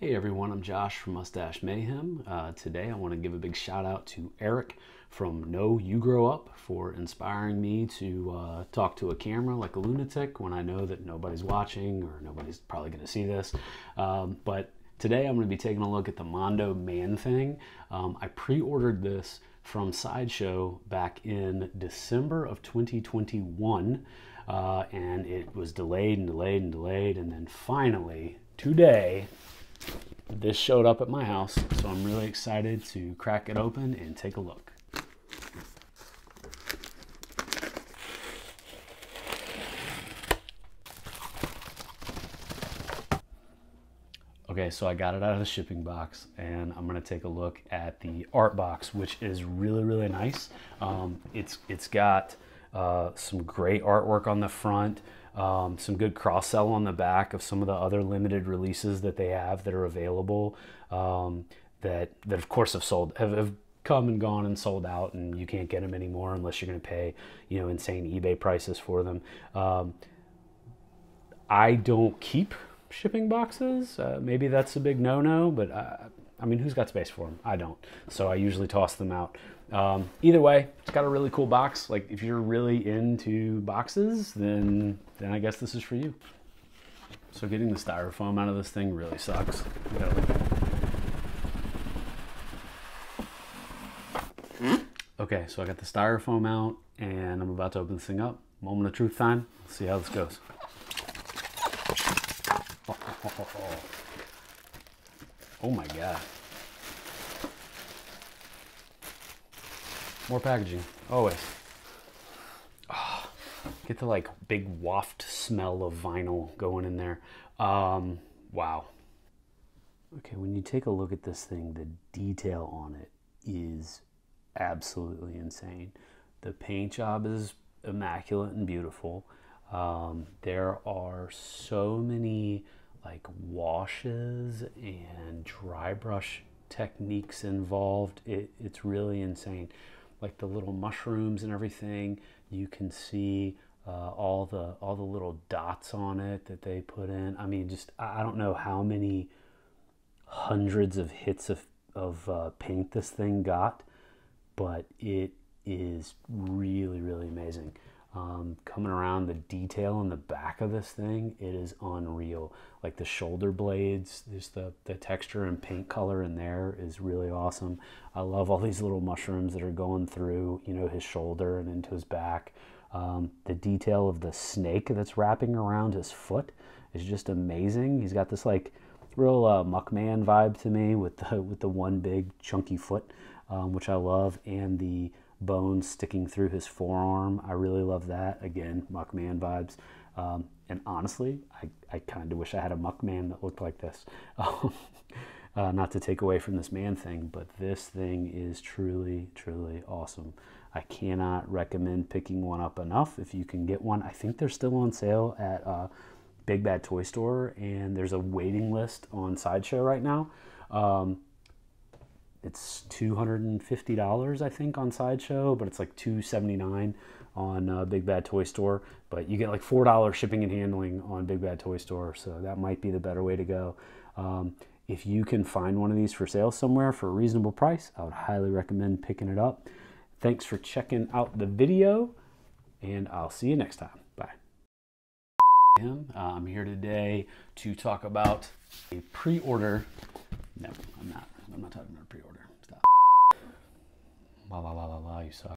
Hey everyone, I'm Josh from Mustache Mayhem. Uh, today I want to give a big shout out to Eric from No You Grow Up for inspiring me to uh, talk to a camera like a lunatic when I know that nobody's watching or nobody's probably going to see this. Um, but today I'm going to be taking a look at the Mondo Man Thing. Um, I pre-ordered this from Sideshow back in December of 2021 uh, and it was delayed and delayed and delayed and then finally today this showed up at my house, so I'm really excited to crack it open and take a look. Okay, so I got it out of the shipping box and I'm gonna take a look at the art box, which is really, really nice. Um, it's It's got uh, some great artwork on the front um, some good cross sell on the back of some of the other limited releases that they have that are available um, that that of course have sold have, have, come and gone and sold out and you can't get them anymore unless you're going to pay you know insane ebay prices for them. Um, i don't keep shipping boxes. Uh, maybe that's a big no-no but I, I mean who's got space for them i don't so i usually toss them out um, either way, it's got a really cool box. Like if you're really into boxes, then then I guess this is for you. So getting the styrofoam out of this thing really sucks. Okay, so I got the styrofoam out and I'm about to open this thing up. Moment of truth time. Let's see how this goes. Oh my god. More packaging, always. Oh, get the like big waft smell of vinyl going in there. Um, wow. Okay, when you take a look at this thing, the detail on it is absolutely insane. The paint job is immaculate and beautiful. Um, there are so many like washes and dry brush techniques involved. It, it's really insane like the little mushrooms and everything. You can see uh, all the all the little dots on it that they put in. I mean, just I don't know how many hundreds of hits of of uh, paint this thing got, but it is really really amazing um, coming around the detail on the back of this thing it is unreal. Like the shoulder blades just the, the texture and paint color in there is really awesome. I love all these little mushrooms that are going through you know his shoulder and into his back. Um, the detail of the snake that's wrapping around his foot is just amazing. He's got this like real uh, muckman vibe to me with the with the one big chunky foot um, which i love and the bones sticking through his forearm. I really love that. Again, Muckman vibes. Um, and honestly, I, I kind of wish I had a Muckman that looked like this. uh, not to take away from this man thing, but this thing is truly, truly awesome. I cannot recommend picking one up enough. If you can get one, I think they're still on sale at uh, Big Bad Toy Store, and there's a waiting list on Sideshow right now. Um, it's $250 I think on Sideshow, but it's like 279 on uh, Big Bad Toy Store. But you get like $4 shipping and handling on Big Bad Toy Store, so that might be the better way to go. Um, if you can find one of these for sale somewhere for a reasonable price, I would highly recommend picking it up. Thanks for checking out the video, and I'll see you next time. Bye. Uh, I'm here today to talk about a pre-order. No, I'm not. I'm not talking about pre-order. Stop. La la la la la. You suck.